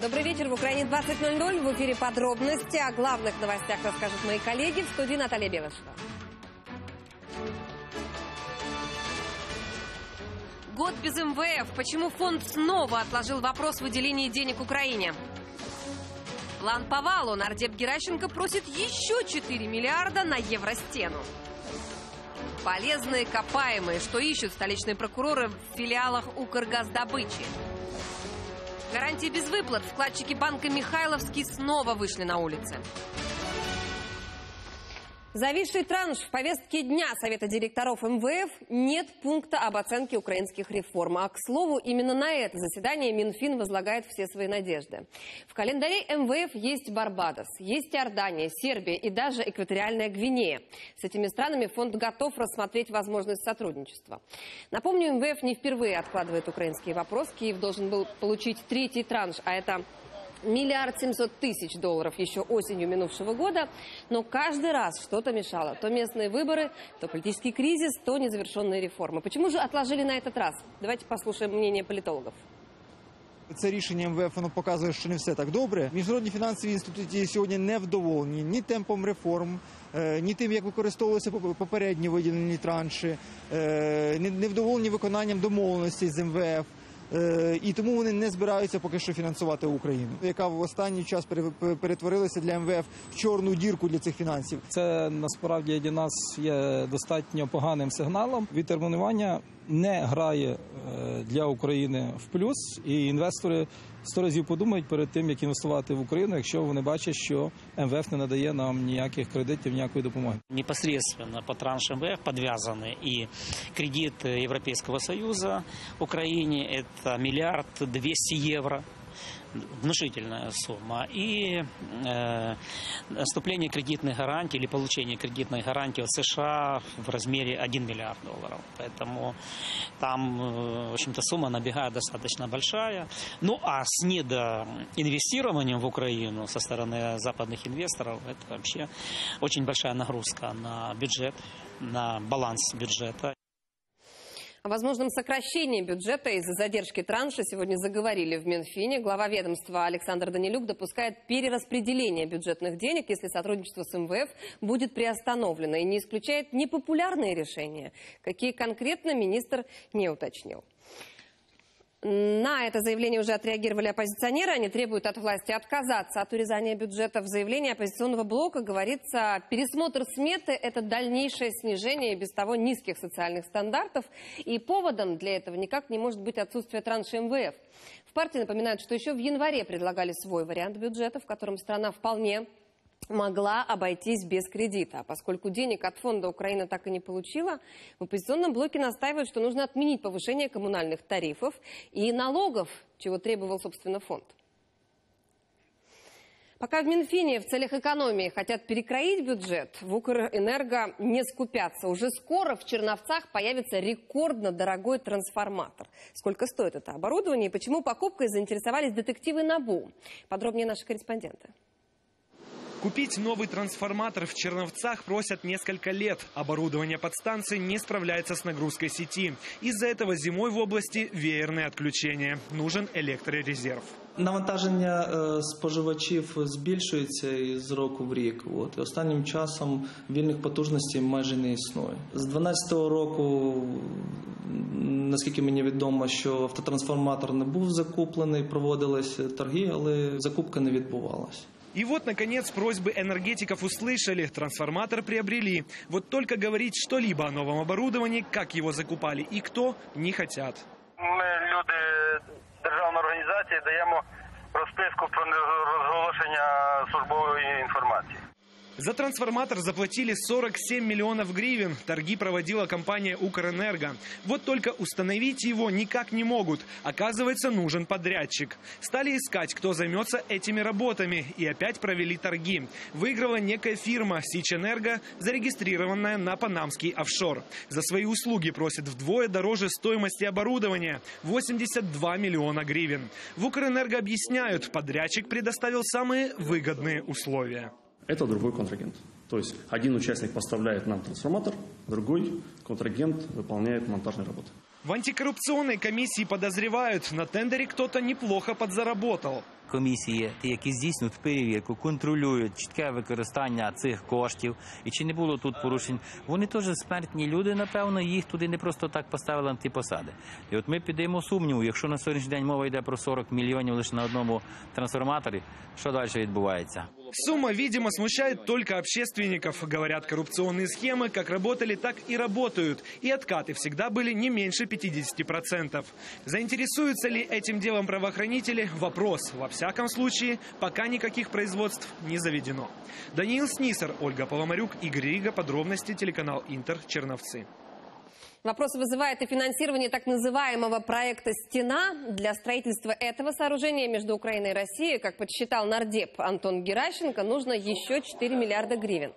Добрый вечер. В Украине 20.00. В эфире подробности. О главных новостях расскажут мои коллеги. В студии Наталья Белышева. Год без МВФ. Почему фонд снова отложил вопрос выделения денег Украине? План по валу. Нардеп Геращенко просит еще 4 миллиарда на евростену. Полезные копаемые. Что ищут столичные прокуроры в филиалах Укргаздобычи? Гарантии без выплат. Вкладчики банка Михайловский снова вышли на улицы. Зависший транш в повестке дня Совета директоров МВФ нет пункта об оценке украинских реформ. А, к слову, именно на это заседание Минфин возлагает все свои надежды. В календаре МВФ есть Барбадос, есть Иордания, Сербия и даже Экваториальная Гвинея. С этими странами фонд готов рассмотреть возможность сотрудничества. Напомню, МВФ не впервые откладывает украинские вопросы. Киев должен был получить третий транш, а это миллиард семьсот тысяч долларов еще осенью минувшего года, но каждый раз что-то мешало. То местные выборы, то политический кризис, то незавершенные реформы. Почему же отложили на этот раз? Давайте послушаем мнение политологов. Це рішення МВФ воно показує, що не все так добре. Міжнародні фінансові інституції сьогодні не вдоволені ні темпом реформ, е, ні тим, як використовувалися поп- попередні виділені транші, е, не- не вдоволені виконанням домовленостей з МВФ. Е, І тому вони не збираються поки що фінансувати Україну, яка в останній час пере- перетворилася для МВФ в чорну дірку для цих фінансів. Це насправді для нас є достатньо поганим сигналом. Відтермінування не грає е, для України в плюс, і інвестори сто разів подумають перед тим, як інвестувати в Україну, якщо вони бачать, що МВФ не надає нам ніяких кредитів, ніякої допомоги. непосредственно по транш МВФ підв'язані і кредит Европейского Союза Украине, это миллиард двести евро, внушительная сумма, и э, наступление кредитных гарантий или получение кредитной гарантии от США в размере 1 миллиард долларов. Поэтому там, э, в общем-то, сумма набегает достаточно большая. Ну а с недоинвестированием в Украину со стороны западных инвесторов, это вообще очень большая нагрузка на бюджет, на баланс бюджета. О возможном сокращении бюджета из-за задержки транша сегодня заговорили в Минфине. Глава ведомства Александр Данилюк допускает перераспределение бюджетных денег, если сотрудничество с МВФ будет приостановлено. И не исключает непопулярные решения. Какие конкретно министр не уточнил. На это заявление уже отреагировали оппозиционеры. Они требуют от власти отказаться от урезания бюджета. В заявлении оппозиционного блока говорится, пересмотр сметы – это дальнейшее снижение без того низких социальных стандартов. И поводом для этого никак не может быть отсутствие транша МВФ. В партии напоминают, что еще в январе предлагали свой вариант бюджета, в котором страна вполне могла обойтись без кредита. Поскольку денег от фонда Украина так и не получила, в оппозиционном блоке настаивают, что нужно отменить повышение коммунальных тарифов и налогов, чего требовал, собственно, фонд. Пока в Минфине в целях экономии хотят перекроить бюджет, в Укрэнерго не скупятся. Уже скоро в Черновцах появится рекордно дорогой трансформатор. Сколько стоит это оборудование и почему покупкой заинтересовались детективы НАБУ? Подробнее наши корреспонденты. Купить новый трансформатор в Черновцах просят несколько лет. Оборудование подстанции не справляется с нагрузкой сети. Из-за этого зимой в области веерные отключения. Нужен электрорезерв. Навантаження е, споживачів збільшується із року в рік. От і останнім часом вільних потужностей майже не існує. З 2012 року, м, наскільки мені відомо, що автотрансформатор не був закуплений, проводились торги, але закупка не відбувалась. И вот, наконец, просьбы энергетиков услышали, трансформатор приобрели. Вот только говорить что-либо о новом оборудовании, как его закупали и кто, не хотят. Ми люди державної організації даємо розписку про розголошення службової інформації. За трансформатор заплатили 47 миллионов гривен. Торги проводила компания «Укрэнерго». Вот только установить его никак не могут. Оказывается, нужен подрядчик. Стали искать, кто займется этими работами. И опять провели торги. Выиграла некая фирма «Сичэнерго», зарегистрированная на панамский офшор. За свои услуги просит вдвое дороже стоимости оборудования – 82 миллиона гривен. В «Укрэнерго» объясняют, подрядчик предоставил самые выгодные условия это другой контрагент. То есть один участник поставляет нам трансформатор, другой контрагент выполняет монтажные работы. В антикоррупционной комиссии подозревают, на тендере кто-то неплохо подзаработал. комісії, ті, які здійснюють перевірку, контролюють чітке використання цих коштів і чи не було тут порушень. Вони теж смертні люди, напевно, їх туди не просто так поставили на ті посади. І от ми підемо сумніву, якщо на сьогоднішній день мова йде про 40 мільйонів лише на одному трансформаторі, що далі відбувається? Сумма, видимо, смущает только общественников. Говорят, коррупционные схемы как работали, так и работают. И откаты всегда были не меньше 50%. Заинтересуются ли этим делом правоохранители? Вопрос. Во всяком случае, пока никаких производств не заведено. Даниил Снисер, Ольга Поломарюк, Игорь Рига. Подробности телеканал Интер. Черновцы. Вопрос вызывает и финансирование так называемого проекта «Стена». Для строительства этого сооружения между Украиной и Россией, как подсчитал нардеп Антон Геращенко, нужно еще 4 миллиарда гривен.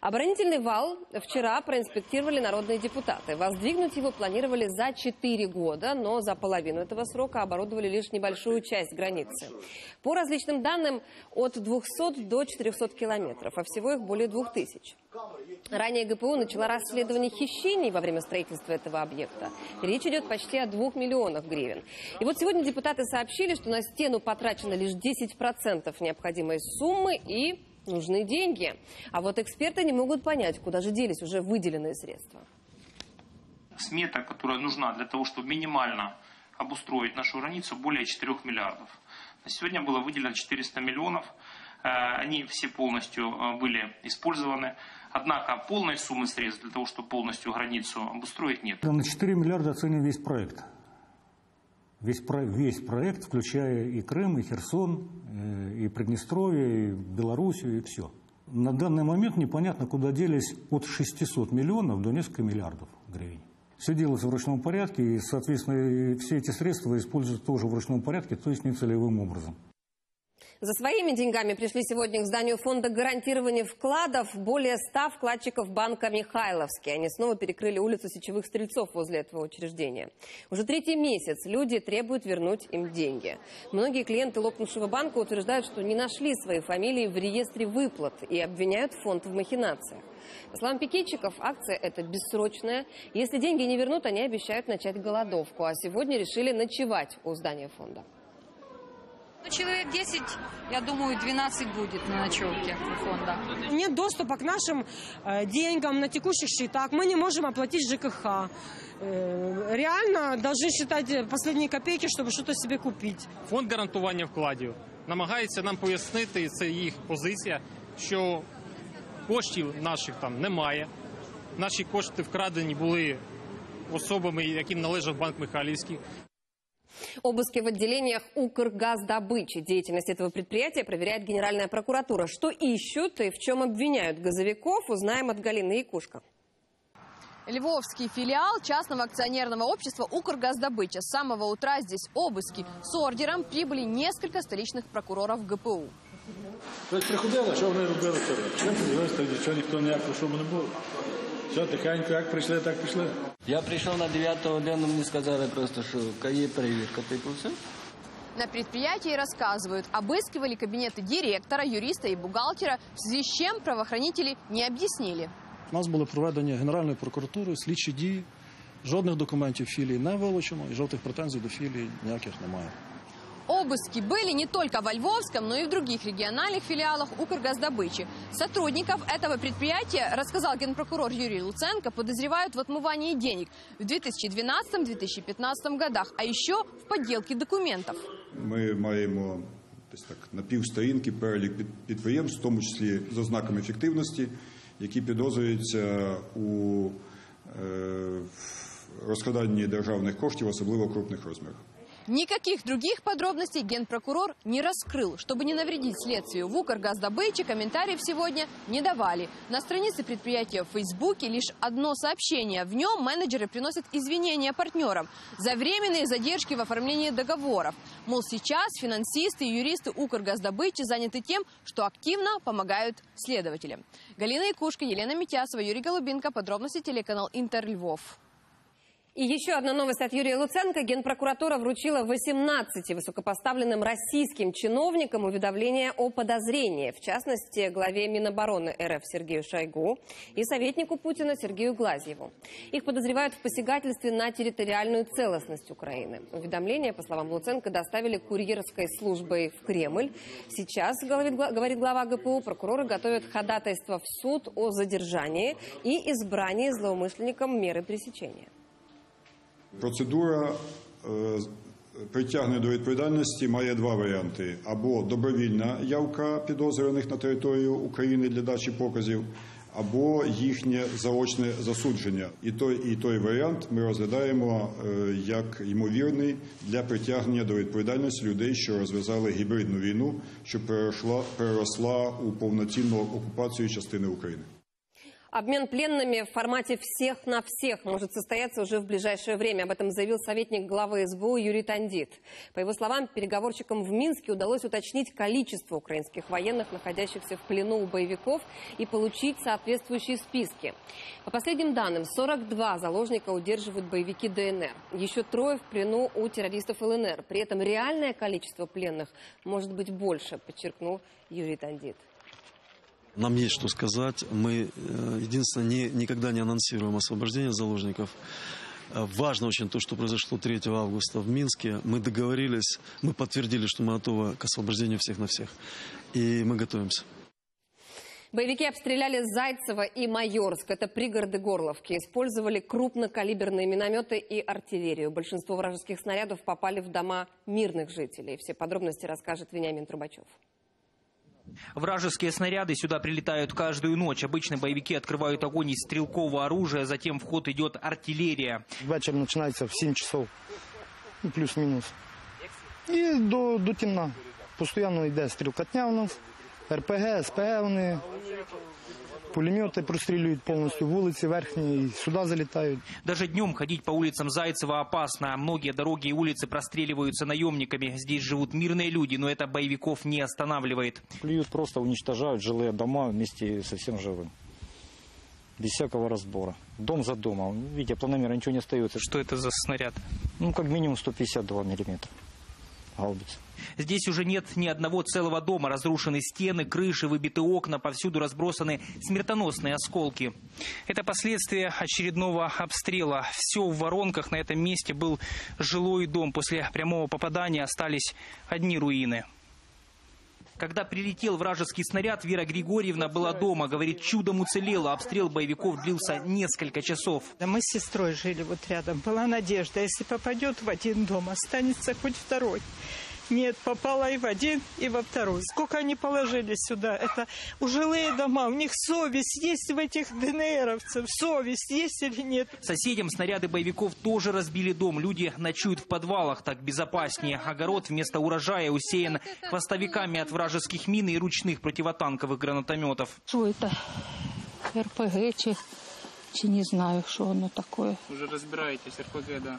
Оборонительный вал вчера проинспектировали народные депутаты. Воздвигнуть его планировали за 4 года, но за половину этого срока оборудовали лишь небольшую часть границы. По различным данным, от 200 до 400 километров, а всего их более 2000. Ранее ГПУ начала расследование хищений во время строительства этого объекта. Речь идет почти о двух миллионах гривен. И вот сегодня депутаты сообщили, что на стену потрачено лишь 10% необходимой суммы и нужны деньги. А вот эксперты не могут понять, куда же делись уже выделенные средства. Смета, которая нужна для того, чтобы минимально обустроить нашу границу, более 4 миллиардов. На сегодня было выделено 400 миллионов. Э, Они все полностью э, были использованы. Однако полной суммы средств для того, чтобы полностью границу обустроить, нет. На 4 миллиарда оценен весь проект. Весь, про- весь проект, включая и Крым, и Херсон, э, и Приднестровье, и Белоруссию, и все. На данный момент непонятно, куда делись от 600 миллионов до нескольких миллиардов гривен. Все делается в ручном порядке, и, соответственно, все эти средства используются тоже в ручном порядке, то есть нецелевым образом. За своими деньгами пришли сегодня к зданию фонда гарантирования вкладов более 100 вкладчиков банка «Михайловский». Они снова перекрыли улицу Сечевых Стрельцов возле этого учреждения. Уже третий месяц люди требуют вернуть им деньги. Многие клиенты лопнувшего банка утверждают, что не нашли свои фамилии в реестре выплат и обвиняют фонд в махинациях. По словам пикетчиков, акция эта бессрочная. Если деньги не вернут, они обещают начать голодовку. А сегодня решили ночевать у здания фонда. Ну, человек 10, я думаю, 12 будет на ночевке у фонда. Нет доступа к нашим э, деньгам на текущих счетах. Мы не можем оплатить ЖКХ. Э, реально должны считать последние копейки, чтобы что-то себе купить. Фонд гарантування вкладів намагається нам пояснити, і це їх позиція, що коштів наших там немає. Наші кошти вкрадені були особами, яким належав банк Михайлівський. Обыски в отделениях Укргаздобычи. Деятельность этого предприятия проверяет Генеральная прокуратура. Что ищут и в чем обвиняют газовиков, узнаем от Галины Якушко. Львовский филиал частного акционерного общества «Укргаздобыча». С самого утра здесь обыски. С ордером прибыли несколько столичных прокуроров ГПУ. Хтось приходили, що вони робили перед? Чим подивилися, нічого ніхто ніякого шуму не було. Все, тихенько, як прийшли, так пішли. Я прийшов на 9 годину, мені сказали просто, що є перевірка, типу все. На предприятии рассказывают, обыскивали кабинеты директора, юриста и бухгалтера, в связи с чем правоохранители не объяснили. У нас були проведені Генеральною прокуратурою слідчі дії. Жодних документів філії не вилучено і жодних претензій до філії ніяких немає. Обыски были не только во Львовском, но и в других региональных филиалах Укргаздобычи. Сотрудников этого предприятия, рассказал генпрокурор Юрий Луценко, подозревают в отмывании денег в 2012-2015 годах, а еще в подделке документов. Ми маємо десь так на півсторінки перелік під- підприємств, в тому числі з ознаками ефективності, які підозрюються у е, розкраданні державних коштів, особливо крупних розмірах. Никаких других подробностей генпрокурор не раскрыл. Чтобы не навредить следствию, в Укргаздобыче комментариев сегодня не давали. На странице предприятия в Фейсбуке лишь одно сообщение. В нем менеджеры приносят извинения партнерам за временные задержки в оформлении договоров. Мол, сейчас финансисты и юристы Укргаздобычи заняты тем, что активно помогают следователям. Галина Якушка, Елена Митясова, Юрий Голубинка. Подробности телеканал Интер Львов. И еще одна новость от Юрия Луценко. Генпрокуратура вручила 18 высокопоставленным российским чиновникам уведомление о подозрении. В частности, главе Минобороны РФ Сергею Шойгу и советнику Путина Сергею Глазьеву. Их подозревают в посягательстве на территориальную целостность Украины. Уведомление, по словам Луценко, доставили курьерской службой в Кремль. Сейчас, говорит глава ГПУ, прокуроры готовят ходатайство в суд о задержании и избрании злоумышленникам меры пресечения. Процедура е, притягнення до відповідальності має два варіанти: або добровільна явка підозрюваних на територію України для дачі показів, або їхнє заочне засудження. І той, і той варіант ми розглядаємо е, як ймовірний для притягнення до відповідальності людей, що розв'язали гібридну війну, що переросла, у повноцінну окупацію частини України. Обмен пленными в формате «всех на всех» может состояться уже в ближайшее время. Об этом заявил советник главы СБУ Юрий Тандит. По его словам, переговорщикам в Минске удалось уточнить количество украинских военных, находящихся в плену у боевиков, и получить соответствующие списки. По последним данным, 42 заложника удерживают боевики ДНР. Еще трое в плену у террористов ЛНР. При этом реальное количество пленных может быть больше, подчеркнул Юрий Тандит. Нам есть что сказать. Мы, э, единственное, не, никогда не анонсируем освобождение заложников. Э, важно очень то, что произошло 3 августа в Минске. Мы договорились, мы подтвердили, что мы готовы к освобождению всех на всех. И мы готовимся. Боевики обстреляли Зайцево и Майорск. Это пригороды Горловки. Использовали крупнокалиберные минометы и артиллерию. Большинство вражеских снарядов попали в дома мирных жителей. Все подробности расскажет Вениамин Трубачев. Вражеские снаряды сюда прилетают каждую ночь. Обычно боевики открывают огонь из стрелкового оружия, затем в ход идет артиллерия. Вечер начинается в 7 часов, ну, плюс-минус. І до, до темна. Постоянно йде стрілкатня у нас, РПГ, СПГ вони Пулеметы простреливают полностью вулицы верхние, и сюда залетают. Даже днем ходить по улицам Зайцева опасно. Многие дороги и улицы простреливаются наемниками. Здесь живут мирные люди, но это боевиков не останавливает. Плюют просто уничтожают жилые дома вместе со всем живым. Без всякого разбора. Дом за домом. Видите, планомера ничего не остается. Что это за снаряд? Ну, как минимум 152 миллиметра гаубиц. Здесь уже нет ни одного целого дома. Разрушены стены, крыши, выбиты окна, повсюду разбросаны смертоносные осколки. Это последствия очередного обстрела. Все в воронках. На этом месте был жилой дом. После прямого попадания остались одни руины. Когда прилетел вражеский снаряд, Вера Григорьевна была дома. Говорит, чудом уцелела. Обстрел боевиков длился несколько часов. Да мы с сестрой жили вот рядом. Была надежда, если попадет в один дом, останется хоть второй. Нет, попала и в один, и во второй. Сколько они положили сюда? Это у жилые дома, у них совесть есть в этих ДНРовцев. Совесть есть или нет? Соседям снаряды боевиков тоже разбили дом. Люди ночуют в подвалах, так безопаснее. Огород вместо урожая усеян хвостовиками от вражеских мин и ручных противотанковых гранатометов. Что это? РПГ чи, чи не знаю, что оно такое. Уже разбираетесь, РПГ, да.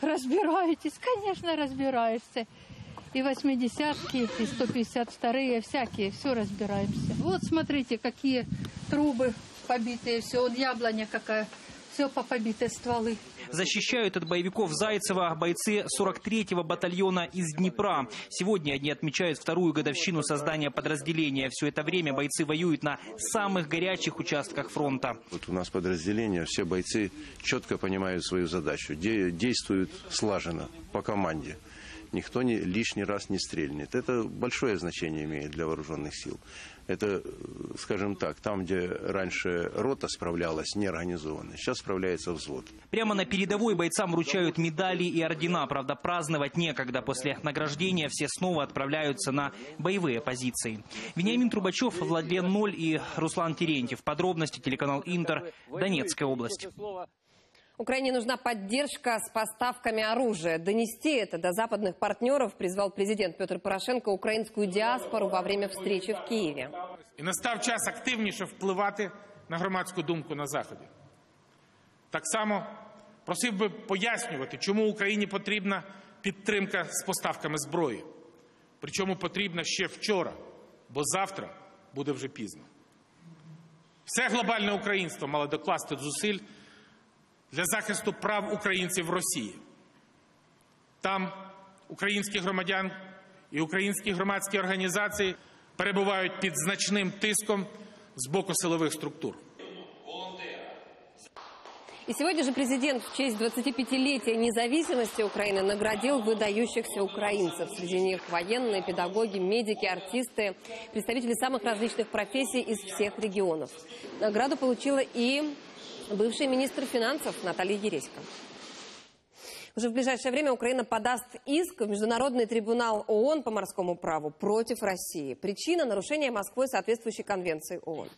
Разбираетесь, конечно, разбираешься. И 80-ки, и 152-е, всякие, все разбираемся. Вот смотрите, какие трубы побитые, все, вот яблоня какая, все по побитые стволы. Защищают от боевиков Зайцева бойцы 43-го батальона из Днепра. Сегодня они отмечают вторую годовщину создания подразделения. Все это время бойцы воюют на самых горячих участках фронта. Вот у нас подразделение, все бойцы четко понимают свою задачу, действуют слаженно, по команде никто не, лишний раз не стрельнет. Это большое значение имеет для вооруженных сил. Это, скажем так, там, где раньше рота справлялась неорганизованно, сейчас справляется взвод. Прямо на передовой бойцам вручают медали и ордена. Правда, праздновать некогда. После награждения все снова отправляются на боевые позиции. Вениамин Трубачев, Владлен Ноль и Руслан Терентьев. Подробности телеканал Интер, Донецкая область. Украине нужна поддержка с поставками оружия. Донести это до западных партнеров призвал президент Петр Порошенко украинскую диаспору во время встречи в Киеве. І настав час активніше впливати на громадську думку на Заході. Так само просив би пояснювати, чому Україні потрібна підтримка з поставками зброї. Причому потрібна ще вчора, бо завтра буде вже пізно. Все глобальне українство мало докласти зусиль для захисту прав українців в Росії. Там українські громадян і українські громадські організації перебувають під значним тиском з боку силових структур. И сегодня же президент в честь 25-летия независимости Украины наградил выдающихся украинцев. Среди них военные, педагоги, медики, артисты, представители самых различных профессий из всех регионов. Награду получила и бывший министр финансов Наталья Ересько. Уже в ближайшее время Украина подаст иск в Международный трибунал ООН по морскому праву против России. Причина – нарушения Москвой соответствующей конвенции ООН.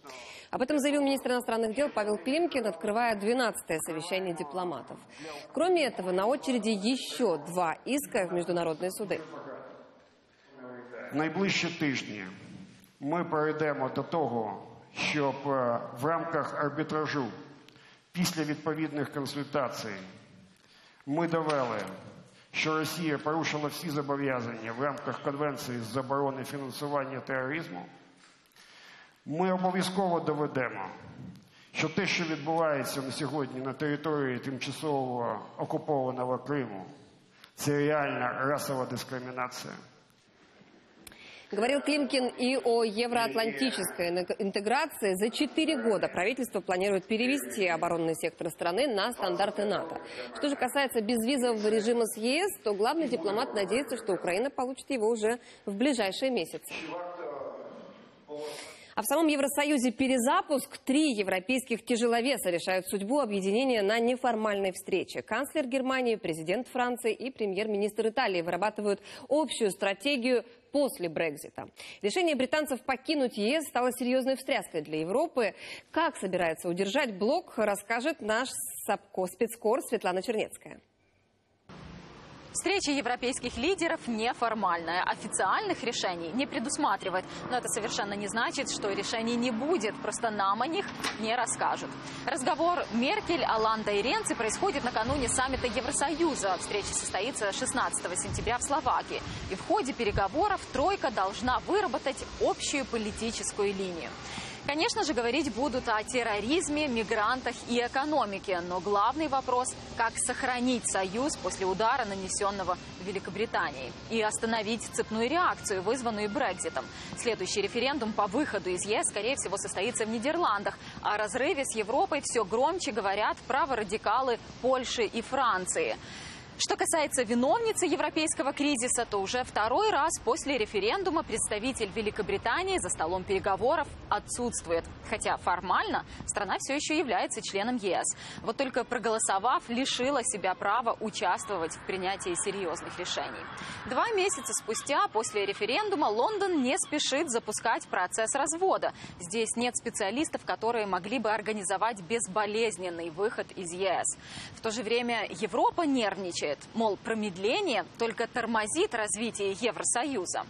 Об этом заявил министр иностранных дел Павел Климкин, открывая 12-е совещание дипломатов. Кроме этого, на очереди еще два иска в международные суды. В найближчі тижні ми перейдемо до того, щоб е, в рамках арбітражу після відповідних консультацій ми довели, що Росія порушила всі зобов'язання в рамках Конвенції з заборони фінансування тероризму. Ми обов'язково доведемо, що те, що відбувається на сьогодні на території тимчасово окупованого Криму, це реальна расова дискримінація. Говорил Климкин и о евроатлантической интеграции. За четыре года правительство планирует перевести оборонный сектор страны на стандарты НАТО. Что же касается безвизового режима с ЕС, то главный дипломат надеется, что Украина получит его уже в ближайшие месяцы. А в самом Евросоюзе перезапуск. Три европейских тяжеловеса решают судьбу объединения на неформальной встрече. Канцлер Германии, президент Франции и премьер-министр Италии вырабатывают общую стратегию после Брекзита. Решение британцев покинуть ЕС стало серьезной встряской для Европы. Как собирается удержать блок, расскажет наш спецкор Светлана Чернецкая. Встреча европейских лидеров неформальная. Официальных решений не предусматривает. Но это совершенно не значит, что решений не будет. Просто нам о них не расскажут. Разговор Меркель, Оланда и Ренци происходит накануне саммита Евросоюза. Встреча состоится 16 сентября в Словакии. И в ходе переговоров тройка должна выработать общую политическую линию. Конечно же, говорить будут о терроризме, мигрантах и экономике. Но главный вопрос – как сохранить союз после удара, нанесенного Великобританией. И остановить цепную реакцию, вызванную Брекзитом. Следующий референдум по выходу из ЕС, скорее всего, состоится в Нидерландах. О разрыве с Европой все громче говорят праворадикалы Польши и Франции. Что касается виновницы европейского кризиса, то уже второй раз после референдума представитель Великобритании за столом переговоров отсутствует. Хотя формально страна все еще является членом ЕС. Вот только проголосовав, лишила себя права участвовать в принятии серьезных решений. Два месяца спустя после референдума Лондон не спешит запускать процесс развода. Здесь нет специалистов, которые могли бы организовать безболезненный выход из ЕС. В то же время Европа нервничает Мол, промедление только тормозит развитие Евросоюза.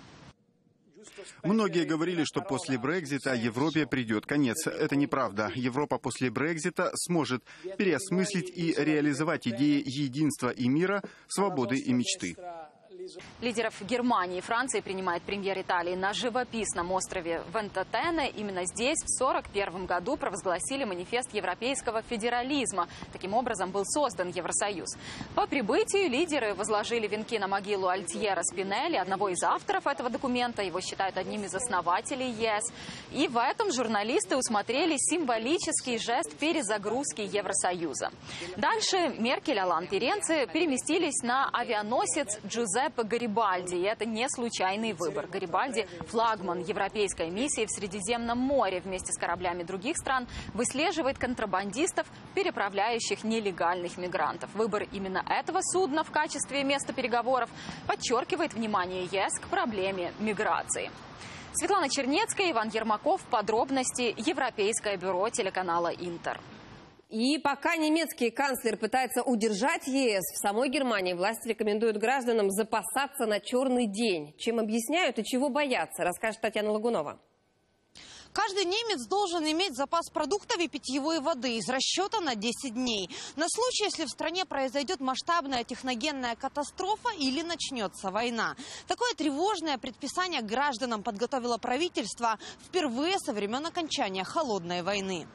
Многие говорили, что после Брекзита Европе придет конец. Это неправда. Европа после Брекзита сможет переосмыслить и реализовать идеи единства и мира, свободы и мечты. Лидеров Германии и Франции принимает премьер Италии на живописном острове Вентотене. Именно здесь в 1941 году провозгласили манифест европейского федерализма. Таким образом был создан Евросоюз. По прибытию лидеры возложили венки на могилу Альтьера Спинелли, одного из авторов этого документа. Его считают одним из основателей ЕС. И в этом журналисты усмотрели символический жест перезагрузки Евросоюза. Дальше Меркель, Алан и переместились на авианосец Джузеппе Гарибальди. И это не случайный выбор. Гарибальди – флагман европейской миссии в Средиземном море. Вместе с кораблями других стран выслеживает контрабандистов, переправляющих нелегальных мигрантов. Выбор именно этого судна в качестве места переговоров подчеркивает внимание ЕС к проблеме миграции. Светлана Чернецкая, Иван Ермаков. Подробности Европейское бюро телеканала «Интер». И пока немецкий канцлер пытается удержать ЕС, в самой Германии власти рекомендуют гражданам запасаться на черный день. Чем объясняют и чего боятся, расскажет Татьяна Лагунова. Каждый немец должен иметь запас продуктов и питьевой воды из расчета на 10 дней. На случай, если в стране произойдет масштабная техногенная катастрофа или начнется война. Такое тревожное предписание гражданам подготовило правительство впервые со времен окончания Холодной войны.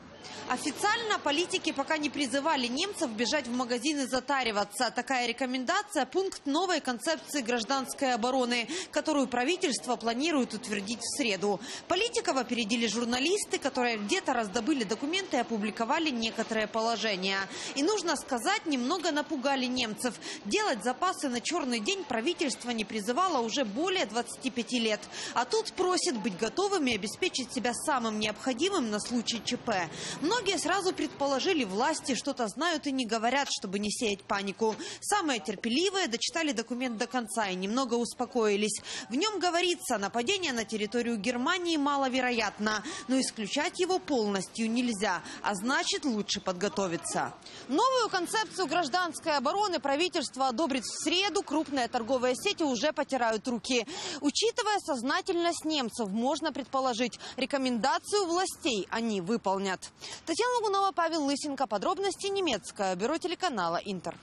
Официально политики пока не призывали немцев бежать в магазин и затариваться. Такая рекомендация – пункт новой концепции гражданской обороны, которую правительство планирует утвердить в среду. Политиков опередили журналисты, которые где-то раздобыли документы и опубликовали некоторые положения. И нужно сказать, немного напугали немцев. Делать запасы на черный день правительство не призывало уже более 25 лет. А тут просит быть готовыми обеспечить себя самым необходимым на случай ЧП. Многие сразу предположили, власти что-то знают и не говорят, чтобы не сеять панику. Самые терпеливые дочитали документ до конца и немного успокоились. В нем говорится, нападение на территорию Германии маловероятно, но исключать его полностью нельзя, а значит лучше подготовиться. Новую концепцию гражданской обороны правительство одобрит в среду. Крупные торговые сети уже потирают руки. Учитывая сознательность немцев, можно предположить, рекомендацию властей они выполнят. Татьяна Лагунова, Павел Лысенко. Подробности немецкое бюро телеканала «Интер».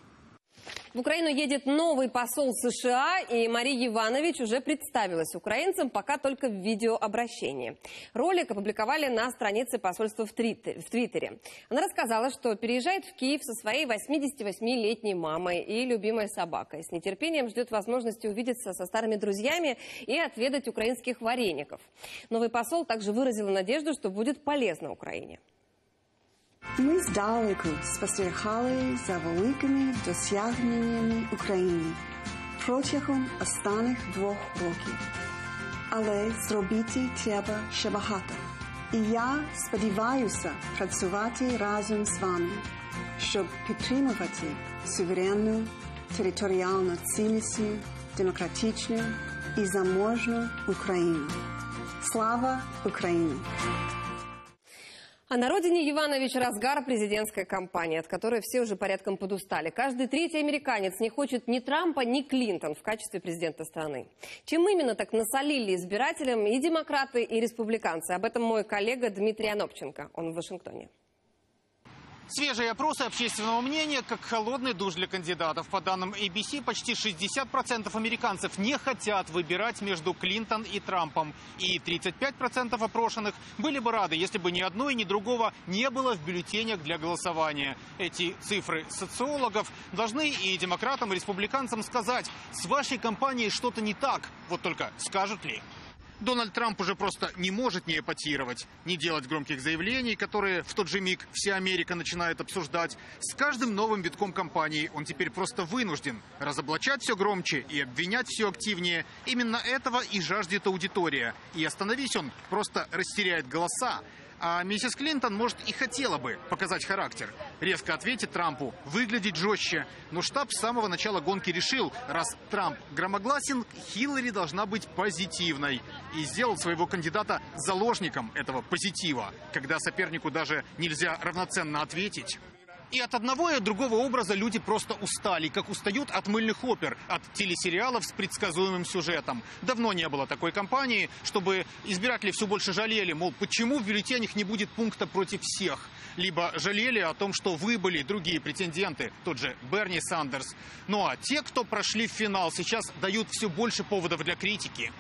В Украину едет новый посол США, и Мария Иванович уже представилась украинцам, пока только в видеообращении. Ролик опубликовали на странице посольства в Твиттере. Она рассказала, что переезжает в Киев со своей 88-летней мамой и любимой собакой. С нетерпением ждет возможности увидеться со старыми друзьями и отведать украинских вареников. Новый посол также выразил надежду, что будет полезно Украине. Ми здалеку спостерігали за великими досягненнями України протягом останніх двох років. Але зробити треба ще багато. І я сподіваюся працювати разом з вами, щоб підтримувати суверенну, територіальну цілісну, демократичну і заможну Україну. Слава Україні! А на родине Иванович разгар президентской кампании, от которой все уже порядком подустали. Каждый третий американец не хочет ни Трампа, ни Клинтон в качестве президента страны. Чем именно так насолили избирателям и демократы, и республиканцы? Об этом мой коллега Дмитрий Анопченко. Он в Вашингтоне. Свежие опросы общественного мнения как холодный душ для кандидатов. По данным ABC, почти 60% американцев не хотят выбирать между Клинтон и Трампом. И 35% опрошенных были бы рады, если бы ни одного и ни другого не было в бюллетенях для голосования. Эти цифры социологов должны и демократам, и республиканцам сказать, с вашей компанией что-то не так. Вот только скажут ли? Дональд Трамп уже просто не может не эпатировать, не делать громких заявлений, которые в тот же миг вся Америка начинает обсуждать. С каждым новым витком кампании он теперь просто вынужден разоблачать все громче и обвинять все активнее. Именно этого и жаждет аудитория. И остановись он, просто растеряет голоса. А миссис Клинтон, может, и хотела бы показать характер. Резко ответить Трампу, выглядеть жестче. Но штаб с самого начала гонки решил, раз Трамп громогласен, Хиллари должна быть позитивной. И сделал своего кандидата заложником этого позитива, когда сопернику даже нельзя равноценно ответить. И от одного и от другого образа люди просто устали, как устают от мыльных опер, от телесериалов с предсказуемым сюжетом. Давно не было такой кампании, чтобы избиратели все больше жалели, мол, почему в бюллетенях не будет пункта против всех. Либо жалели о том, что выбыли другие претенденты, тот же Берни Сандерс. Ну а те, кто прошли в финал, сейчас дают все больше поводов для критики.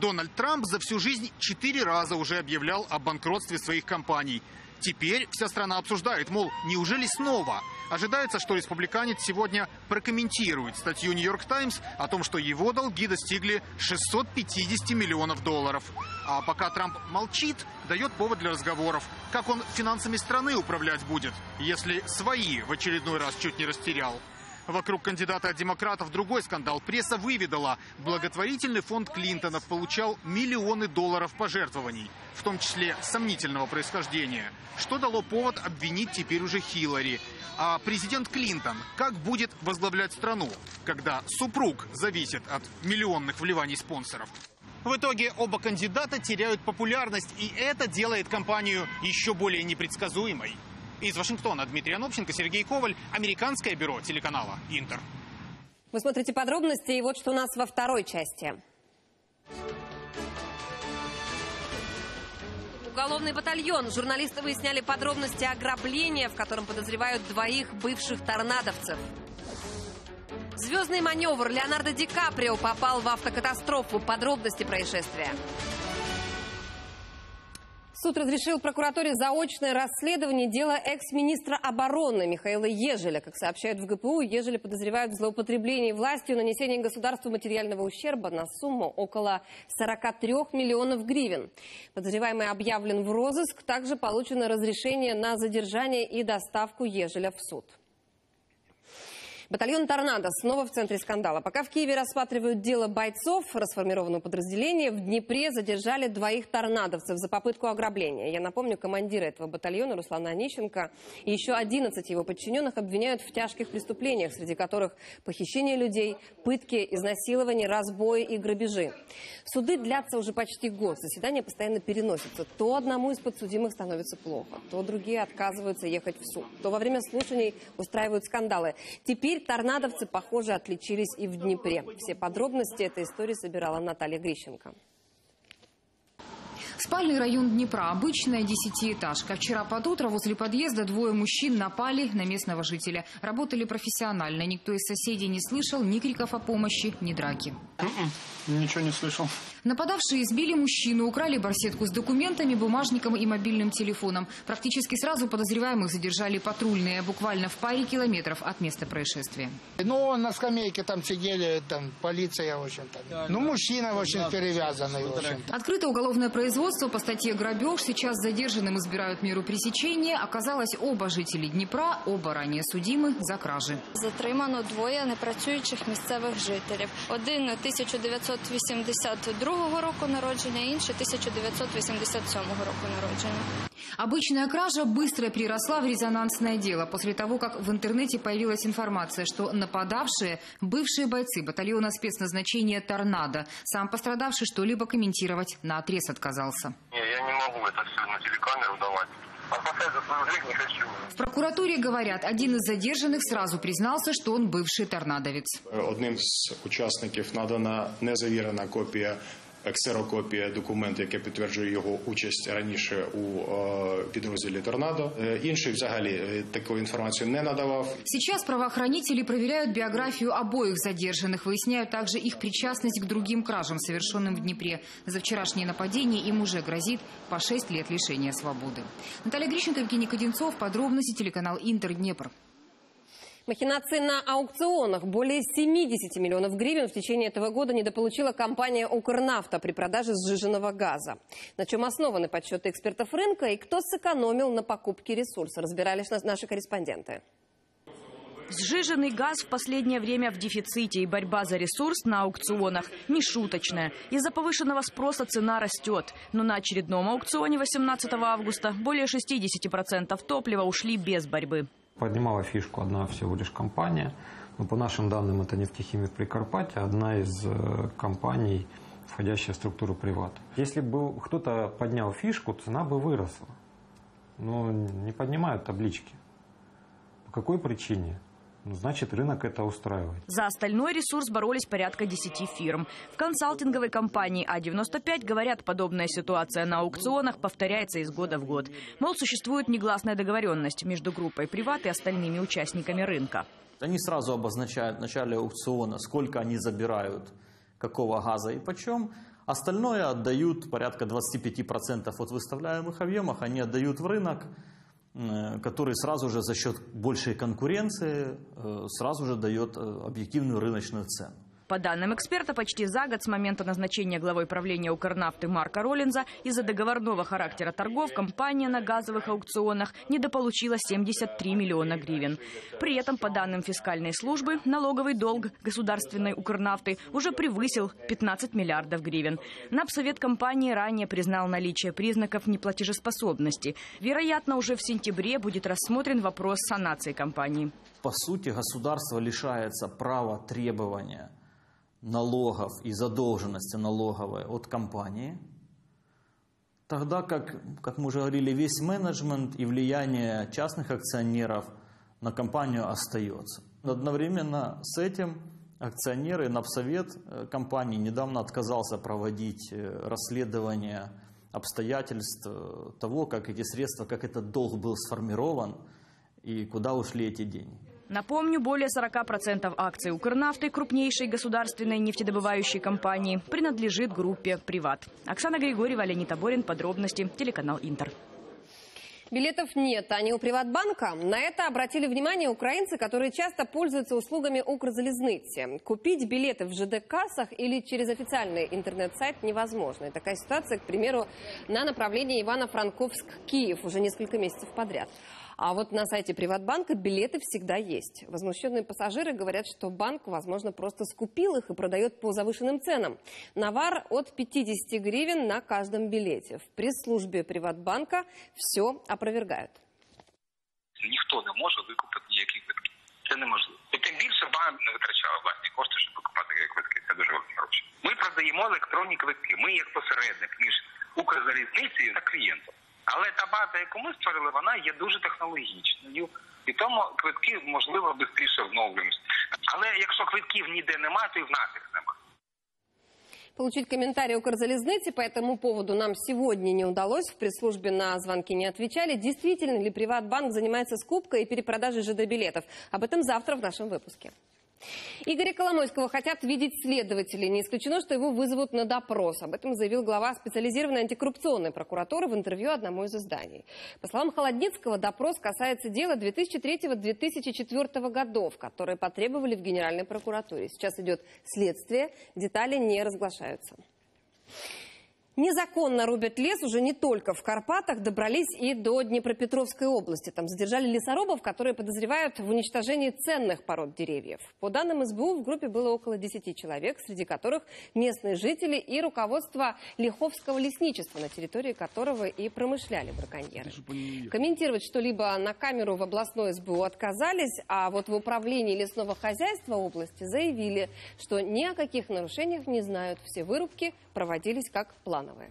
Дональд Трамп за всю жизнь четыре раза уже объявлял о банкротстве своих компаний. Теперь вся страна обсуждает, мол, неужели снова? Ожидается, что республиканец сегодня прокомментирует статью «Нью-Йорк Таймс» о том, что его долги достигли 650 миллионов долларов. А пока Трамп молчит, дает повод для разговоров. Как он финансами страны управлять будет, если свои в очередной раз чуть не растерял? Вокруг кандидата от демократов другой скандал. Пресса выведала, благотворительный фонд Клинтонов получал миллионы долларов пожертвований, в том числе сомнительного происхождения, что дало повод обвинить теперь уже Хиллари. А президент Клинтон как будет возглавлять страну, когда супруг зависит от миллионных вливаний спонсоров? В итоге оба кандидата теряют популярность, и это делает кампанию еще более непредсказуемой. Из Вашингтона Дмитрий Анопченко, Сергей Коваль, Американское бюро телеканала «Интер». Вы смотрите подробности, и вот что у нас во второй части. Уголовный батальон. Журналисты выясняли подробности ограбления, в котором подозревают двоих бывших торнадовцев. Звездный маневр. Леонардо Ди Каприо попал в автокатастрофу. Подробности происшествия. Суд разрешил прокуратуре заочное расследование дела экс-министра обороны Михаила Ежеля. Как сообщают в ГПУ, Ежеля подозревают в злоупотреблении властью нанесении государству материального ущерба на сумму около 43 миллионов гривен. Подозреваемый объявлен в розыск. Также получено разрешение на задержание и доставку Ежеля в суд. Батальон «Торнадо» снова в центре скандала. Пока в Киеве рассматривают дело бойцов расформированного подразделения, в Днепре задержали двоих торнадовцев за попытку ограбления. Я напомню, командира этого батальона Руслана Онищенко и еще 11 его подчиненных обвиняют в тяжких преступлениях, среди которых похищение людей, пытки, изнасилование, разбои и грабежи. Суды длятся уже почти год. Заседания постоянно переносятся. То одному из подсудимых становится плохо, то другие отказываются ехать в суд, то во время слушаний устраивают скандалы. Теперь торнадовцы, похоже, отличились и в Днепре. Все подробности этой истории собирала Наталья Грищенко. Спальный район Днепра. Обычная десятиэтажка. Вчера под утро возле подъезда двое мужчин напали на местного жителя. Работали профессионально. Никто из соседей не слышал ни криков о помощи, ни драки. Ничего не слышал. Нападавшие избили мужчину, украли барсетку с документами, бумажником и мобильным телефоном. Практически сразу подозреваемых задержали патрульные, буквально в паре километров от места происшествия. Ну, на скамейке там сидели, там полиция, в общем-то. Ну, мужчина, в общем, перевязанный, в общем-то. Открыто уголовное производство по статье «Грабеж». Сейчас задержанным избирают меру пресечения. Оказалось, оба жители Днепра, оба ранее судимы за кражи. Затримано двоє непрацюючих місцевих жителів. Один 1982 року народження, інший 1987 року народження. Обычная кража быстро переросла в резонансное дело после того, как в интернете появилась информация, что нападавшие – бывшие бойцы батальона спецназначения «Торнадо». Сам пострадавший что-либо комментировать на отрез отказался. Не, я не могу это все на телекамеру давать. Опасать за свою жизнь не хочу. В прокуратуре говорят, один из задержанных сразу признался, что он бывший торнадовец. Одним з учасників надана незавірена копія ксерокопія документу, яке підтверджує його участь раніше у е, підрозділі Торнадо. Е, Інший взагалі е, таку інформацію не надавав. Сейчас правоохранители проверяют биографию обоих задержанных, выясняют также их причастность к другим кражам, совершенным в Днепре. За вчерашнее нападение им уже грозит по 6 лет лишения свободы. Наталья Грищенко, Евгений Кодинцов. Подробности телеканал Интер Днепр. Махинации на аукционах. Более 70 миллионов гривен в течение этого года недополучила компания «Укрнафта» при продаже сжиженного газа. На чем основаны подсчеты экспертов рынка и кто сэкономил на покупке ресурса, разбирались наши корреспонденты. Сжиженный газ в последнее время в дефиците, и борьба за ресурс на аукционах нешуточная. Из-за повышенного спроса цена растет. Но на очередном аукционе 18 августа более 60% топлива ушли без борьбы. Поднимала фишку одна всего лишь компания. Но по нашим данным, это нефтехимик Прикарпатье, одна из э, компаний, входящая в структуру приват. Если бы кто-то поднял фишку, цена бы выросла. Но не поднимают таблички. По какой причине? Ну, значит, рынок это устраивает. За остальной ресурс боролись порядка 10 фирм. В консалтинговой компании А95 говорят, подобная ситуация на аукционах повторяется из года в год. Мол, существует негласная договоренность между группой «Приват» и остальными участниками рынка. Они сразу обозначают в начале аукциона, сколько они забирают, какого газа и почем. Остальное отдают, порядка 25% от выставляемых объемов, они отдают в рынок, который сразу же за счет большей конкуренции э, сразу же дает э, объективную рыночную цену. По данным эксперта, почти за год с момента назначения главой правления Укрнафты Марка Роллинза из-за договорного характера торгов компания на газовых аукционах недополучила 73 миллиона гривен. При этом, по данным фискальной службы, налоговый долг государственной Укрнафты уже превысил 15 миллиардов гривен. Напсовет компании ранее признал наличие признаков неплатежеспособности. Вероятно, уже в сентябре будет рассмотрен вопрос санации компании. По сути, государство лишается права требования налогов и задолженности налоговой от компании, тогда как, как мы уже говорили, весь менеджмент и влияние частных акционеров на компанию остается. Одновременно с этим акционеры, Напсовет э, компании недавно отказался проводить э, расследование обстоятельств э, того, как эти средства, как этот долг был сформирован и куда ушли эти деньги. Напомню, более 40% акций Укрнафты, крупнейшей государственной нефтедобывающей компании, принадлежит группе «Приват». Оксана Григорьева, Леонид Аборин. Подробности. Телеканал «Интер». Билетов нет, они у Приватбанка. На это обратили внимание украинцы, которые часто пользуются услугами Укрзалезницы. Купить билеты в ЖД-кассах или через официальный интернет-сайт невозможно. И такая ситуация, к примеру, на направлении Ивано-Франковск-Киев уже несколько месяцев подряд. А вот на сайте Приватбанка билеты всегда есть. Возмущенные пассажиры говорят, что банк, возможно, просто скупил их и продает по завышенным ценам. Навар от 50 гривен на каждом билете. В пресс-службе Приватбанка все опровергают. Ніхто не може викупити ніякі квитки. Це неможливо. І тим більше банк не витрачає власні кошти, щоб викупати квитки. Це дуже великі гроші. Ми продаємо електронні квитки. Ми як посередник між Укрзалізницею та клієнтом. Але та база, яку ми створили, вона є дуже технологічною. І тому квитки, можливо, швидше вновлюємося. Але якщо квитків ніде немає, то і в нас їх немає. Получить комментарий Укрзалезницы по этому поводу нам сегодня не удалось. В пресс-службе на звонки не отвечали. Действительно ли Приватбанк занимается скупкой и перепродажей ЖД-билетов? Об этом завтра в нашем выпуске. Игоря Коломойского хотят видеть следователи. Не исключено, что его вызовут на допрос. Об этом заявил глава специализированной антикоррупционной прокуратуры в интервью одному из изданий. По словам Холодницкого, допрос касается дела 2003-2004 годов, которые потребовали в Генеральной прокуратуре. Сейчас идет следствие, детали не разглашаются. Незаконно рубят лес уже не только в Карпатах, добрались и до Днепропетровской области. Там задержали лесорубов, которые подозревают в уничтожении ценных пород деревьев. По данным СБУ, в группе было около 10 человек, среди которых местные жители и руководство Лиховского лесничества, на территории которого и промышляли браконьеры. Комментировать что-либо на камеру в областной СБУ отказались, а вот в управлении лесного хозяйства области заявили, что ни о каких нарушениях не знают. Все вырубки проводились как плановые.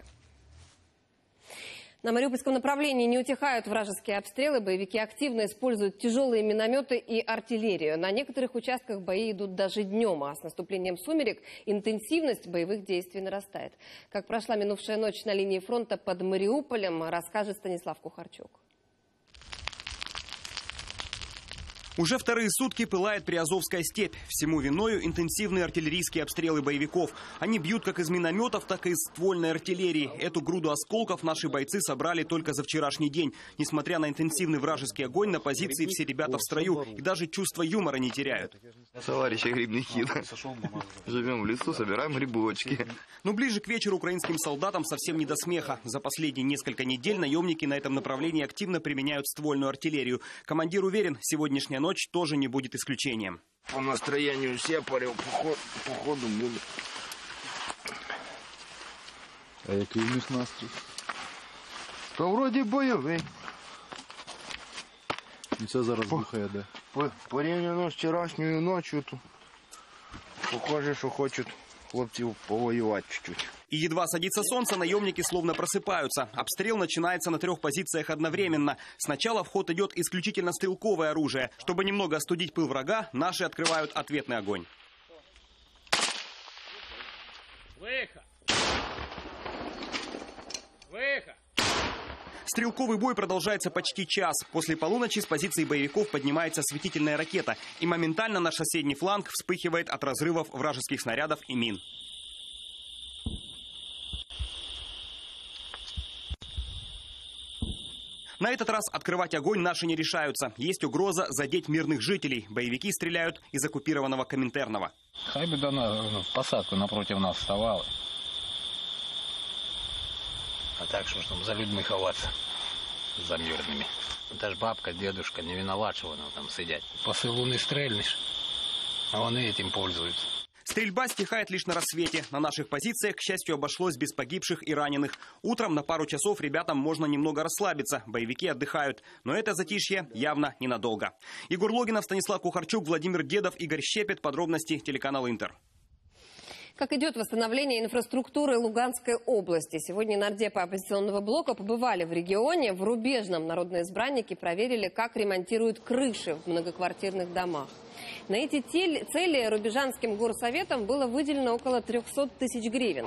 На Мариупольском направлении не утихают вражеские обстрелы. Боевики активно используют тяжелые минометы и артиллерию. На некоторых участках бои идут даже днем, а с наступлением сумерек интенсивность боевых действий нарастает. Как прошла минувшая ночь на линии фронта под Мариуполем, расскажет Станислав Кухарчук. Уже вторые сутки пылает Приазовская степь. Всему виною интенсивные артиллерийские обстрелы боевиков. Они бьют как из минометов, так и из ствольной артиллерии. Эту груду осколков наши бойцы собрали только за вчерашний день. Несмотря на интенсивный вражеский огонь, на позиции все ребята в строю и даже чувство юмора не теряют. Товарищи грибники, живем в лесу, собираем грибочки. Но ближе к вечеру украинским солдатам совсем не до смеха. За последние несколько недель наемники на этом направлении активно применяют ствольную артиллерию. Командир уверен, сегодняшняя ночь тоже не будет исключением. По настроению все по, ход, по ходу буду. А який у них настрій? Та вроді бойовий. І це зараз духає де? По- Порівняно з вчорашньою ночью, то похоже, що хочуть хлопців повоювати чуть-чуть. И едва садится солнце, наемники словно просыпаются. Обстрел начинается на трех позициях одновременно. Сначала в ход идет исключительно стрелковое оружие. Чтобы немного остудить пыл врага, наши открывают ответный огонь. Выход! Выход! Стрелковый бой продолжается почти час. После полуночи с позиции боевиков поднимается осветительная ракета. И моментально наш соседний фланг вспыхивает от разрывов вражеских снарядов и мин. На этот раз открывать огонь наши не решаются. Есть угроза задеть мирных жителей. Боевики стреляют из оккупированного Коминтерного. Хай в посадку напротив нас вставала. А так ж там за людьми ховатися, за мирними. Та ж бабка, дедушка не виноват, що вони там сидять. По селу не стрельнеш, а вони этим пользуются. Стрельба стихает лишь на рассвете. На наших позициях, к счастью, обошлось без погибших и раненых. Утром на пару часов ребятам можно немного расслабиться. Боевики отдыхают. Но это затишье явно ненадолго. Егор Логинов, Станислав Кухарчук, Владимир Дедов, Игорь Щепет. Подробности телеканал Интер. Как идет восстановление инфраструктуры Луганской области? Сегодня нардепы оппозиционного блока побывали в регионе. В Рубежном народные избранники проверили, как ремонтируют крыши в многоквартирных домах. На эти цели Рубежанским горсоветом было выделено около 300 тысяч гривен.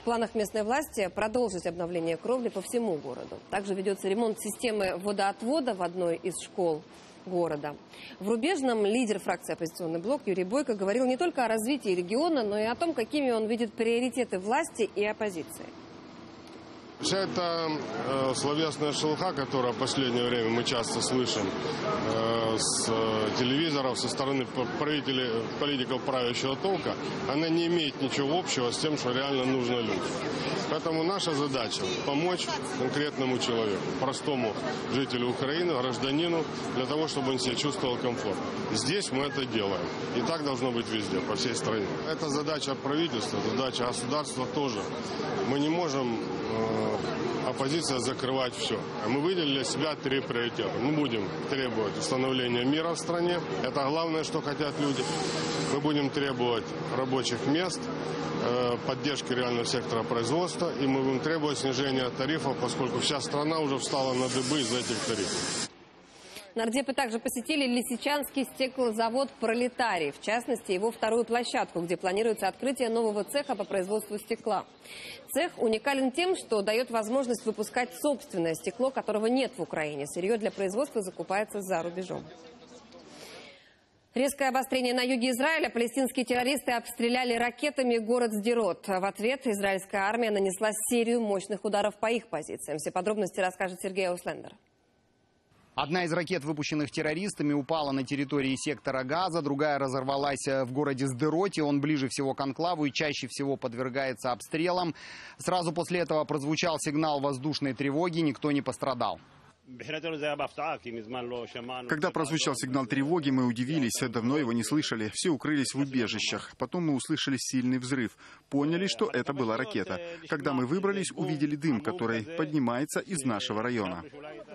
В планах местной власти продолжить обновление кровли по всему городу. Также ведется ремонт системы водоотвода в одной из школ. Города. В Рубежном лидер фракции «Оппозиционный блок» Юрий Бойко говорил не только о развитии региона, но и о том, какими он видит приоритеты власти и оппозиции. Вся эта э, словесная шелуха, которая в последнее время мы часто слышим э, с э, телевизоров, со стороны правителей, политиков правящего толка, она не имеет ничего общего с тем, что реально нужно людям. Поэтому наша задача – помочь конкретному человеку, простому жителю Украины, гражданину, для того, чтобы он себя чувствовал комфортно. Здесь мы это делаем. И так должно быть везде, по всей стране. Это задача правительства, задача государства тоже. Мы не можем оппозиция закрывать все. Мы выделили для себя три приоритета. Мы будем требовать установления мира в стране. Это главное, что хотят люди. Мы будем требовать рабочих мест, э, поддержки реального сектора производства. И мы будем требовать снижения тарифов, поскольку вся страна уже встала на дыбы из этих тарифов. Нардепы также посетили Лисичанский стеклозавод «Пролетарий», в частности, его вторую площадку, где планируется открытие нового цеха по производству стекла. Цех уникален тем, что дает возможность выпускать собственное стекло, которого нет в Украине. Сырье для производства закупается за рубежом. Резкое обострение на юге Израиля. Палестинские террористы обстреляли ракетами город Сдерот. В ответ израильская армия нанесла серию мощных ударов по их позициям. Все подробности расскажет Сергей Ауслендер. Одна из ракет, выпущенных террористами, упала на территории сектора Газа, другая разорвалась э, в городе Сдероте. Он ближе всего к анклаву и чаще всего подвергается обстрелам. Сразу после этого прозвучал сигнал воздушной тревоги, никто не пострадал. Когда прозвучал сигнал тревоги, мы удивились, давно его не слышали. Все укрылись в убежищах. Потом мы услышали сильный взрыв. Поняли, что это была ракета. Когда мы выбрались, увидели дым, который поднимается из нашего района.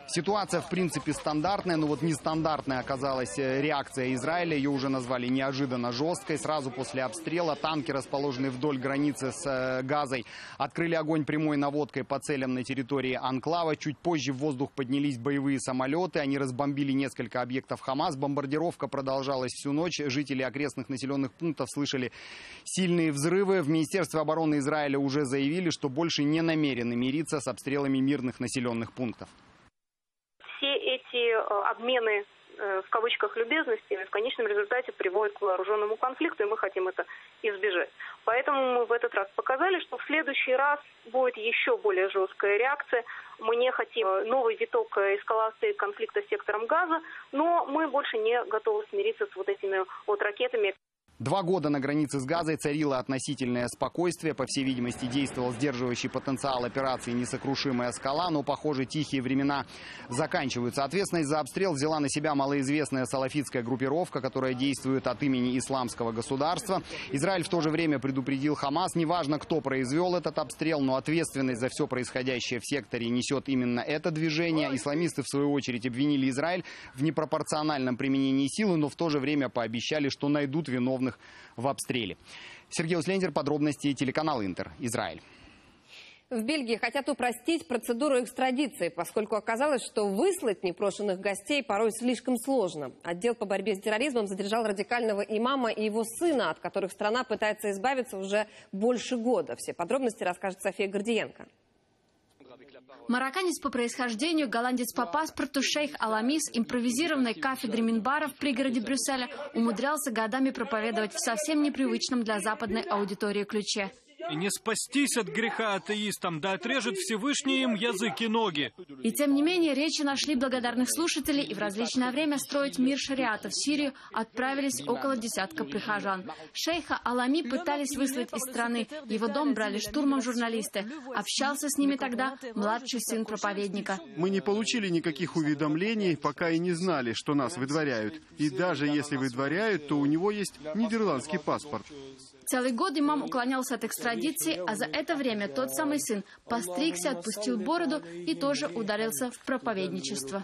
Ситуация, в принципе, стандартная, но вот нестандартная оказалась э, реакция Израиля. Ее уже назвали неожиданно жесткой. Сразу после обстрела танки, расположенные вдоль границы с э, Газой, открыли огонь прямой наводкой по целям на территории Анклава. Чуть позже в воздух поднялись боевые самолеты. Они разбомбили несколько объектов Хамас. Бомбардировка продолжалась всю ночь. Жители окрестных населенных пунктов слышали сильные взрывы. В Министерстве обороны Израиля уже заявили, что больше не намерены мириться с обстрелами мирных населенных пунктов все эти э, обмены э, в кавычках любезностями в конечном результате приводят к вооруженному конфликту, и мы хотим это избежать. Поэтому мы в этот раз показали, что в следующий раз будет еще более жесткая реакция. Мы не хотим э, новый виток эскалации конфликта с сектором газа, но мы больше не готовы смириться с вот этими вот ракетами. Два года на границе с Газой царило относительное спокойствие. По всей видимости, действовал сдерживающий потенциал операции «Несокрушимая скала», но, похоже, тихие времена заканчиваются. Ответственность за обстрел взяла на себя малоизвестная салафитская группировка, которая действует от имени исламского государства. Израиль в то же время предупредил Хамас, неважно, кто произвел этот обстрел, но ответственность за все происходящее в секторе несет именно это движение. Исламисты, в свою очередь, обвинили Израиль в непропорциональном применении силы, но в то же время пообещали, что найдут виновных погруженных в обстреле. Сергей Услендер, подробности телеканал Интер, Израиль. В Бельгии хотят упростить процедуру экстрадиции, поскольку оказалось, что выслать непрошенных гостей порой слишком сложно. Отдел по борьбе с терроризмом задержал радикального имама и его сына, от которых страна пытается избавиться уже больше года. Все подробности расскажет София Гордиенко. Марокканец по происхождению, голландец по паспорту, шейх Аламис, импровизированной кафедры Минбара в пригороде Брюсселя, умудрялся годами проповедовать в совсем непривычном для западной аудитории ключе. И не спастись от греха атеистам, да отрежет Всевышний им язык и ноги. И тем не менее, речи нашли благодарных слушателей, и в различное время строить мир шариата в Сирию отправились около десятка прихожан. Шейха Алами пытались выслать из страны. Его дом брали штурмом журналисты. Общался с ними тогда младший сын проповедника. Мы не получили никаких уведомлений, пока и не знали, что нас выдворяют. И даже если выдворяют, то у него есть нидерландский паспорт. Целый год имам уклонялся от экстрадиции, а за это время тот самый сын постригся, отпустил бороду и тоже ударился в проповедничество.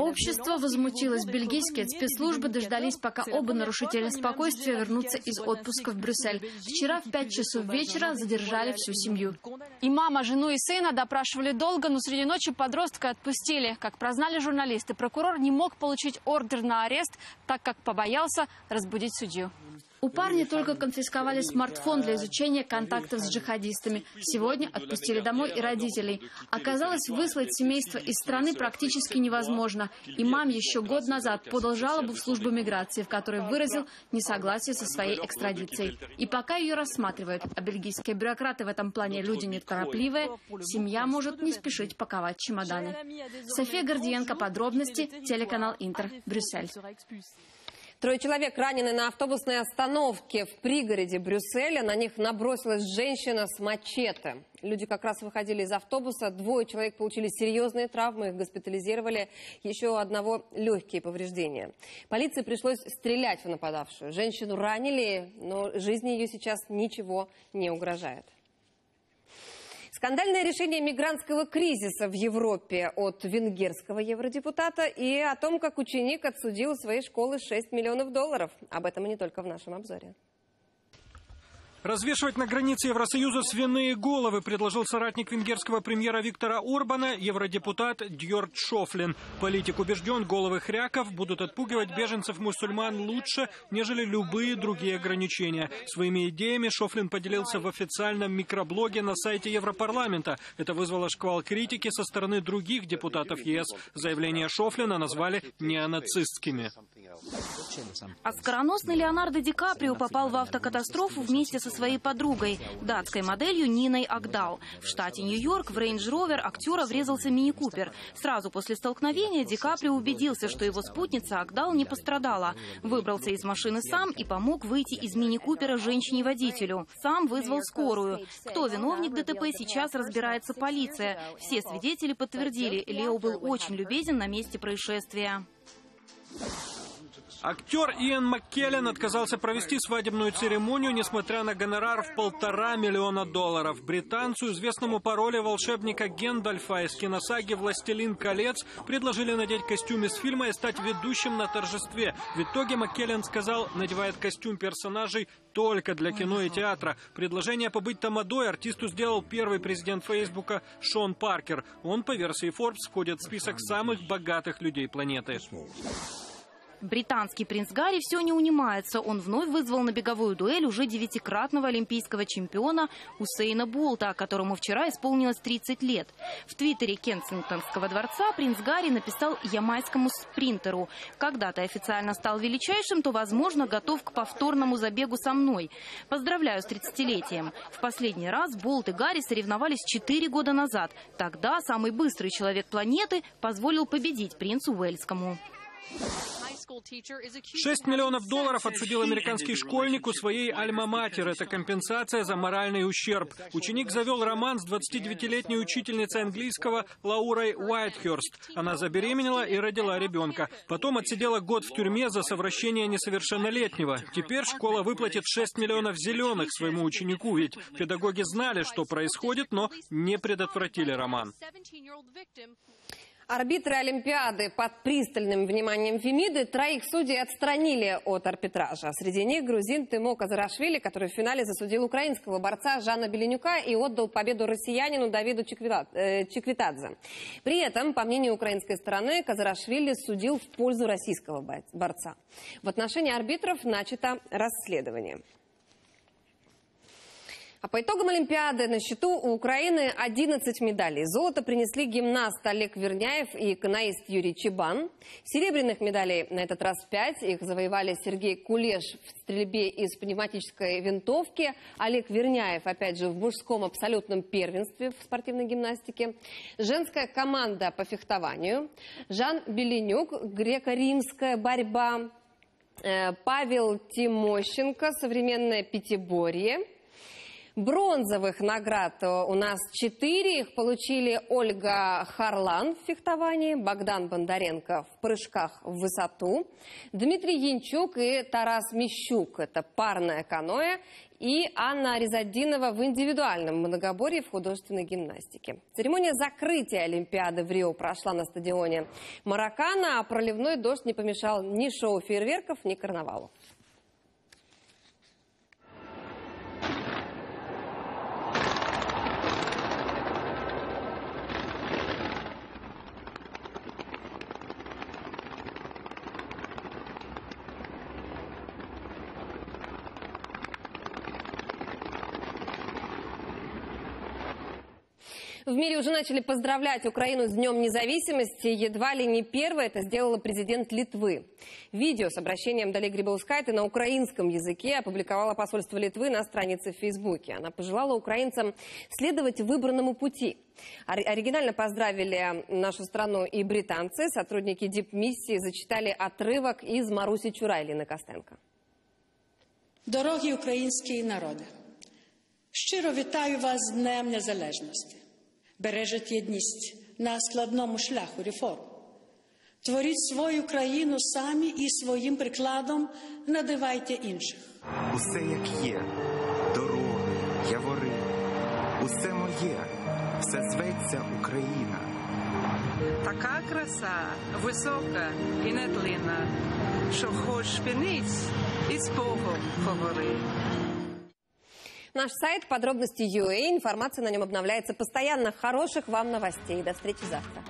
Общество возмутилось. Бельгийские спецслужбы дождались, пока оба нарушителя спокойствия вернутся из отпуска в Брюссель. Вчера в пять часов вечера задержали всю семью. И мама, жену и сына допрашивали долго, но среди ночи подростка отпустили. Как прознали журналисты, прокурор не мог получить ордер на арест, так как побоялся разбудить судью. У парня только конфисковали смартфон для изучения контактов с джихадистами. Сегодня отпустили домой и родителей. Оказалось, выслать семейство из страны практически невозможно. Имам еще год назад подал жалобу в службу миграции, в которой выразил несогласие со своей экстрадицией. И пока ее рассматривают, а бельгийские бюрократы в этом плане люди неторопливые, семья может не спешить паковать чемоданы. София Гордиенко, подробности, телеканал Интер, Брюссель. Трое человек ранены на автобусной остановке в пригороде Брюсселя. На них набросилась женщина с мачете. Люди как раз выходили из автобуса. Двое человек получили серьезные травмы, их госпитализировали. Еще одного легкие повреждения. Полиции пришлось стрелять в нападавшую. Женщину ранили, но жизни ее сейчас ничего не угрожает. Скандальное решение мигрантского кризиса в Европе от венгерского евродепутата и о том, как ученик отсудил своей школы 6 миллионов долларов. Об этом и не только в нашем обзоре. Развешивать на границе Евросоюза свиные головы предложил соратник венгерского премьера Виктора Орбана, евродепутат Дьорд Шофлин. Политик убежден, головы хряков будут отпугивать беженцев-мусульман лучше, нежели любые другие ограничения. Своими идеями Шофлин поделился в официальном микроблоге на сайте Европарламента. Это вызвало шквал критики со стороны других депутатов ЕС. Заявления Шофлина назвали неонацистскими. Оскароносный Леонардо Ди Каприо попал в автокатастрофу вместе со своей подругой, датской моделью Ниной Агдал. В штате Нью-Йорк в рейндж-ровер актера врезался мини-купер. Сразу после столкновения Ди Каприо убедился, что его спутница Агдал не пострадала. Выбрался из машины сам и помог выйти из мини-купера женщине-водителю. Сам вызвал скорую. Кто виновник ДТП, сейчас разбирается полиция. Все свидетели подтвердили, Лео был очень любезен на месте происшествия. Актер Иэн Маккеллен отказался провести свадебную церемонию, несмотря на гонорар в полтора миллиона долларов. Британцу, известному по роли волшебника Гендальфа из киносаги «Властелин колец», предложили надеть костюм из фильма и стать ведущим на торжестве. В итоге Маккеллен сказал, надевает костюм персонажей только для кино и театра. Предложение побыть тамадой артисту сделал первый президент Фейсбука Шон Паркер. Он, по версии Forbes, входит в список самых богатых людей планеты. Британский принц Гарри все не унимается. Он вновь вызвал на беговую дуэль уже девятикратного олимпийского чемпиона Усейна Болта, которому вчера исполнилось 30 лет. В твиттере Кенсингтонского дворца принц Гарри написал ямайскому спринтеру. «Когда ты официально стал величайшим, то, возможно, готов к повторному забегу со мной. Поздравляю с 30-летием. В последний раз Болт и Гарри соревновались 4 года назад. Тогда самый быстрый человек планеты позволил победить принцу Уэльскому. 6 миллионов долларов отсудил американский школьник у своей альма-матер. Это компенсация за моральный ущерб. Ученик завел роман с 29-летней учительницей английского Лаурой Уайтхерст. Она забеременела и родила ребенка. Потом отсидела год в тюрьме за совращение несовершеннолетнего. Теперь школа выплатит 6 миллионов зеленых своему ученику, ведь педагоги знали, что происходит, но не предотвратили роман. Арбитры Олимпиады под пристальным вниманием Фемиды троих судей отстранили от арбитража. Среди них грузин Тимо Казарашвили, который в финале засудил украинского борца Жана Беленюка и отдал победу россиянину Давиду э, Чеквитадзе. При этом, по мнению украинской стороны, Казарашвили судил в пользу российского борца. В отношении арбитров начато расследование. А по итогам Олимпиады на счету у Украины 11 медалей. Золото принесли гимнаст Олег Верняев и канаист Юрий Чебан. Серебряных медалей на этот раз 5. Их завоевали Сергей Кулеш в стрельбе из пневматической винтовки. Олег Верняев, опять же, в мужском абсолютном первенстве в спортивной гимнастике. Женская команда по фехтованию. Жан Беленюк, греко-римская борьба. Э, Павел Тимощенко, современное пятиборье. Бронзовых наград у нас четыре. Их получили Ольга Харлан в фехтовании, Богдан Бондаренко в прыжках в высоту, Дмитрий Янчук и Тарас Мищук. Это парное каноэ. И Анна Резадинова в индивидуальном многоборье в художественной гимнастике. Церемония закрытия Олимпиады в Рио прошла на стадионе Маракана, а проливной дождь не помешал ни шоу фейерверков, ни карнавалу. В мире уже начали поздравлять Украину с Днем независимости. Едва ли не первое это сделала президент Литвы. Видео с обращением Дали Грибаускайте на украинском языке опубликовало посольство Литвы на странице в Фейсбуке. Она пожелала украинцам следовать выбранному пути. Оригинально поздравили нашу страну и британцы. Сотрудники дипмиссии зачитали отрывок из Маруси Чурайлины Костенко. Дорогі українські народи, щиро вітаю вас з Днем Незалежності. Бережіть єдність на складному шляху реформ. Творіть свою країну самі і своїм прикладом надивайте інших. Усе як є, дороги, явори, усе моє, все зветься Україна. Така краса висока і нетлина, що хоч спинись і з Богом говори. Наш сайт подробности UA. Информация на нем обновляется постоянно. Хороших вам новостей. До встречи завтра.